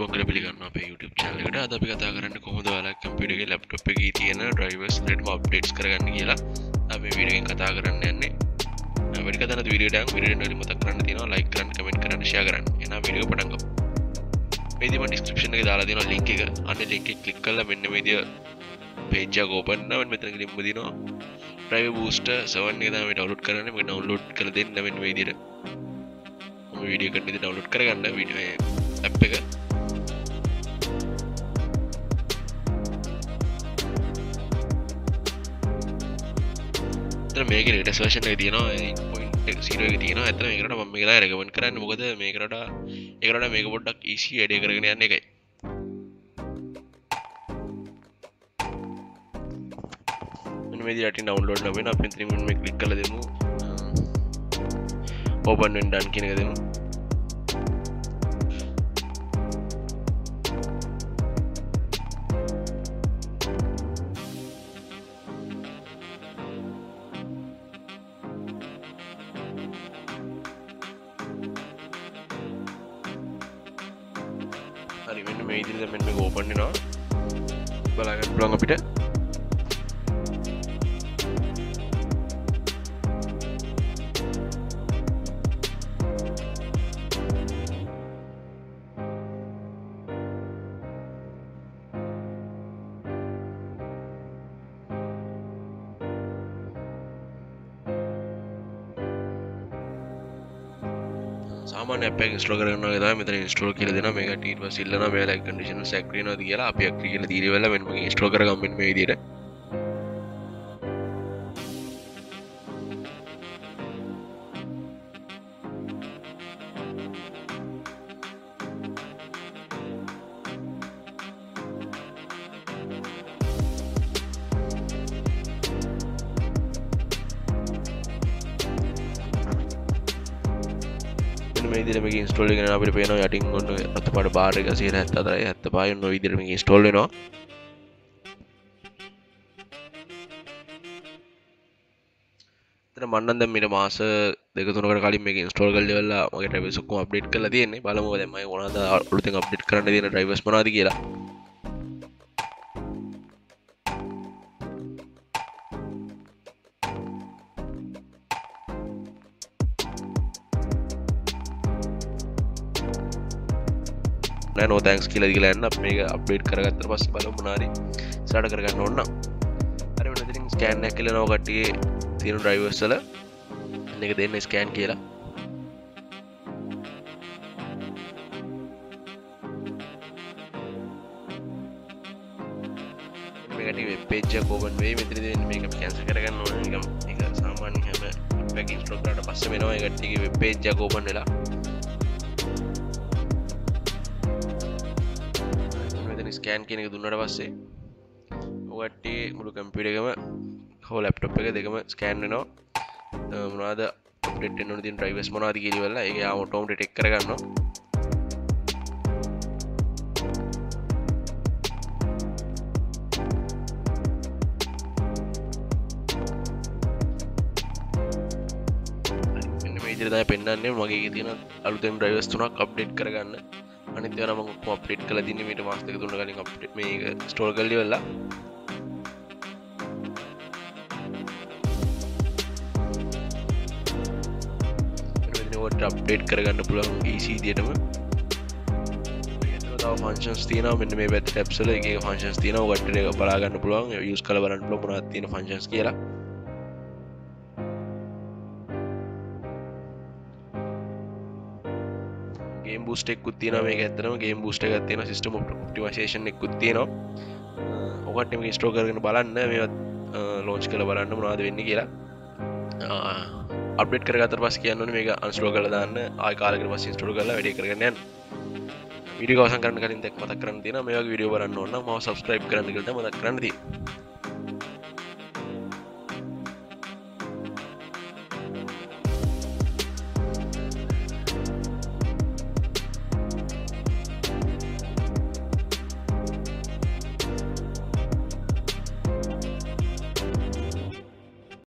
බොංගල පිළිගන්න අප YouTube චාලකට අද අපි කතා කරන්න කොහොද ලා කම්පිටගේ ලප්ටොප් එක තියෙන ඩ්‍රයිවර්ස් ලටම අප්ඩේට්ස් කරගන්න කියලා. අප වීඩියෙන් කතා කරන්න යන්නේ. වැඩි කතන විඩියටන් විඩියට මත කරන්න තින ලයි කරන්න කමෙන්ට කරන්න ශය කරන්න. එන විඩියෝ පටන්ග මේදිම ඩිස්ක්‍රපෂන එක දාලා තින ලිංක එක. අන්න ලිංක කලික් කල්ල මෙන්න මේදිය පේජා ගෝපන්නවන් මෙතන ලින්ම දිනවා. ප්‍රයිව බූස්ට සවන් දාම ඩවලුට් කරන්න. මේ ඩවලෝඩ් කළ දෙන්න මෙන් වේදිර වීඩිය කටනති ඩවලෝඩ් කරගන්න විඩිය ඇප් එක. මේක ටස් වශන තියනවා සිරුව තියන ඇත මේකට ම මේලා රැගමන් කරන්න මොකද මේකට ඒකට මේක පොඩ්ඩක් ඊසි අඩේ කරගෙන යන්න එකයි මේ ට ඩවන්ලෝඩ් නවෙන අප ත්‍රීම කලික් කල දෙමු ඕපන් ඩන් කියනක දෙමු හරි මෙන්න මේ ඉදිරිද මෙන්න ගෝපන්නවා බලාගන්න පුළන් අපිට. සාමාන අප ස්ටෝ කරන ද මෙත ස්ටෝ කියල දෙන මේ ටීට සිල්ලන මේ ලයි කඩිෂන සැක්‍රන කියලා අප ක්‍රියල දීරවල මෙම ස්ටෝ කරගම මේ දිර දිරම ස්ටෝල ගෙන අපට පේන යටින් ඔන්න අත පට බාරක සේර ඇත් අතර ඇත්ත පායන්න විදිරම ස්ටෝල්ලනවා මන්නද මිට මාස දෙක තුනකට කලින් මේ ස්ටෝල් කල් වෙල්ලා මගේ ටැවිසක්කම අප්ඩේට් කල තියන්නේ. බලමු දෙමයි ඕනද අලුතින් අප්ඩේට් කරන්න තියෙන ඩ්‍රයිවස් මනාද කියලා. නෝ තැන්ක්ස් කියල දිගලන්න මේක අප්ඩේට් කරගත්තර පස්ස බල මුණනාරි සට කරගන්න ඔන්න අර වනතිරින් ස්කෑන් ඇක්කල නෝකට්ටිය තියෙන ඩ්‍රයිවර්සල එක දෙන්න ස්කෑන් කියලා. මේකට වෙපේච්ච කෝබන් වේ මෙතරි මේක කැන්ස කරගන්න ඕන. නිකම් එක සාමාන්‍ය හැම පැකින් ස්ටෝකට පස්ස වෙනවා. එකට්ටිගේ වෙපේච්ච කෝපන් වෙලා. ස්කෑන් කෙනෙක දුන්නට පස්සේ ඔවටේ මුළු කම්පිටකම හෝ ලැප්ටොප් එක දෙකම ස්කෑන්නවා මනාද ට නො තින් ්‍රයිවස් මනාද කිරිවල්ල ඒ ආමටෝම්ට ටෙක් කරගන්න ඉදිරිදා පෙන්න්නන්නේ මගේ තියෙන අලුතෙන් ්‍රයිවස් තුනක් අප්ඩේට් කරගන්න. අනිතවන ම අප්ඩේට් කල දින මට මාස්තක තුන්න කලින් අප්ට මේ ස්ටෝල් කල්ලි වෙල්ලා ට අප්ඩේට් කරගන්න පුළන් ඒසිදියටම ෆන්ශන්ස් තියන මෙන්න මේ පැත් ැප්සල එක ෆන්ශන්ස් තියන ගට්ට එක බලාගන්න පුළුවන්. යුස් කල බලන්න ලො මුණත් තියෙන ෆන්ශන්ස් කියලා. ගේම් බස්ටෙක් තින මේ ඇතනම ගේ බස්ට ගත්තින සිස්ටම ටිවශේෂන් එක්කුත් තියනවා. ඔකට මේ ස්ටෝ කරගෙන බලන්න. මේ ලෝච් කළ බලන්න මනාද වෙන්න කියලා. අපට කරගත පස් කියන්න මේ අන්ස්ටෝ කල දාන්න. ආකාලක පස් ස්ටෝ කල වැඩි කරගන්නයන් විඩි කවසන් කරන්න කලින් දෙක් මතක් කරන්න තින මේ විඩියෝ බලන්න ඕන්න ම සබස්ක්‍රයිබ් කරන්න කලට මතක් කරන්නදී